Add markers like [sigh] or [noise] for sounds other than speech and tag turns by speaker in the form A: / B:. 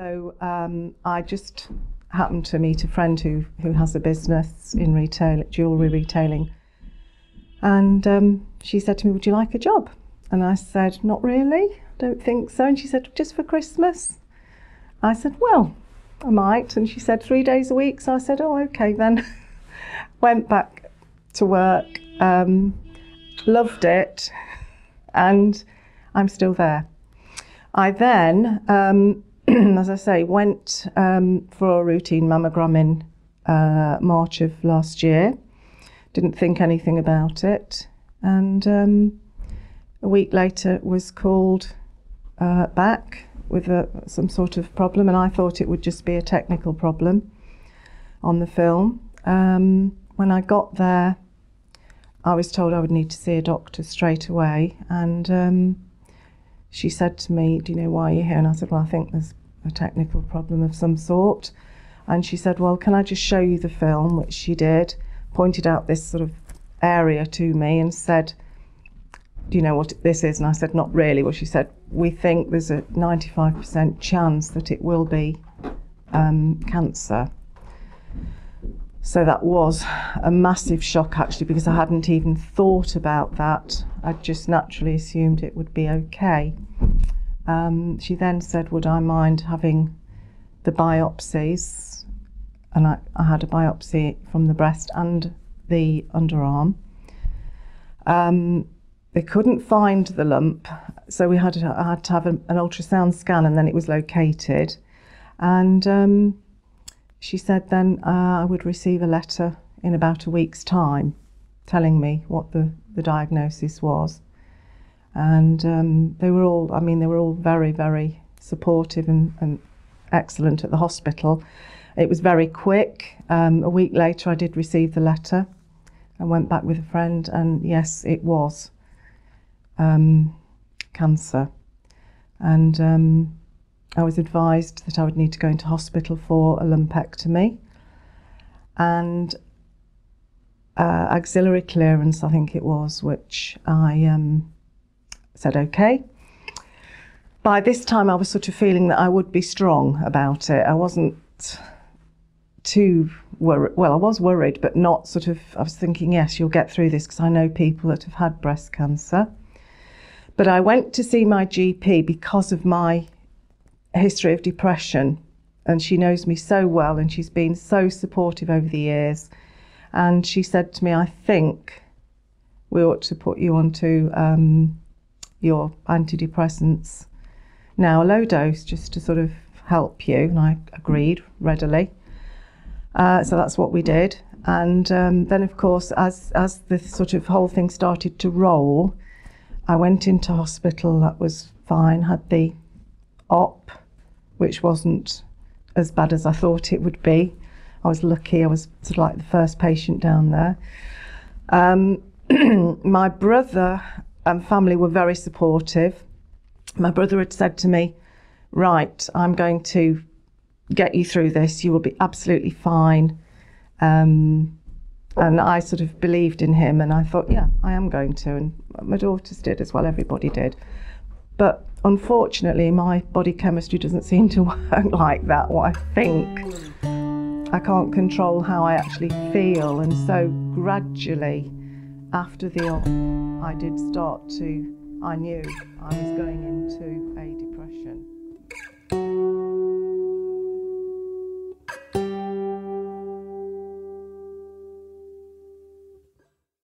A: So um, I just happened to meet a friend who, who has a business in retail, jewellery retailing. And um, she said to me, Would you like a job? And I said, Not really, don't think so. And she said, Just for Christmas? I said, Well, I might. And she said, Three days a week. So I said, Oh, okay then. [laughs] Went back to work, um, loved it, and I'm still there. I then, um, [clears throat] as I say, went um, for a routine mammogram in uh, March of last year. Didn't think anything about it, and um, a week later was called uh, back with a, some sort of problem, and I thought it would just be a technical problem on the film. Um, when I got there, I was told I would need to see a doctor straight away, and um, she said to me, Do you know why you're here? And I said, Well, I think there's a technical problem of some sort. And she said, Well, can I just show you the film? Which she did, pointed out this sort of area to me and said, Do you know what this is? And I said, Not really. Well, she said, We think there's a 95% chance that it will be um, cancer. So that was a massive shock actually because I hadn't even thought about that. I'd just naturally assumed it would be okay. Um, she then said, Would I mind having the biopsies? And I, I had a biopsy from the breast and the underarm. Um, they couldn't find the lump, so we had to, I had to have an, an ultrasound scan and then it was located. And um, she said then uh, I would receive a letter in about a week's time telling me what the, the diagnosis was. And um, they were all, I mean, they were all very, very supportive and, and excellent at the hospital. It was very quick. Um, a week later, I did receive the letter and went back with a friend, and yes, it was um, cancer. And um, I was advised that I would need to go into hospital for a lumpectomy and uh, axillary clearance, I think it was, which I um, said okay. By this time, I was sort of feeling that I would be strong about it. I wasn't too worried. Well, I was worried, but not sort of. I was thinking, yes, you'll get through this because I know people that have had breast cancer. But I went to see my GP because of my history of depression, and she knows me so well, and she's been so supportive over the years. And she said to me, I think we ought to put you onto um, your antidepressants now, a low dose, just to sort of help you. And I agreed readily. Uh, so that's what we did. And um, then, of course, as, as the sort of whole thing started to roll, I went into hospital. That was fine, had the op which wasn't as bad as I thought it would be. I was lucky, I was sort of like the first patient down there. Um, [clears throat] my brother and family were very supportive. My brother had said to me, Right, I'm going to get you through this, you will be absolutely fine. Um, and I sort of believed in him, and I thought, yeah, I am going to. And my daughters did as well, everybody did. But unfortunately, my body chemistry doesn't seem to [laughs] work like that, what I think. I can't control how I actually feel, and so gradually, after the op, I did start to, I knew I was going into a depression.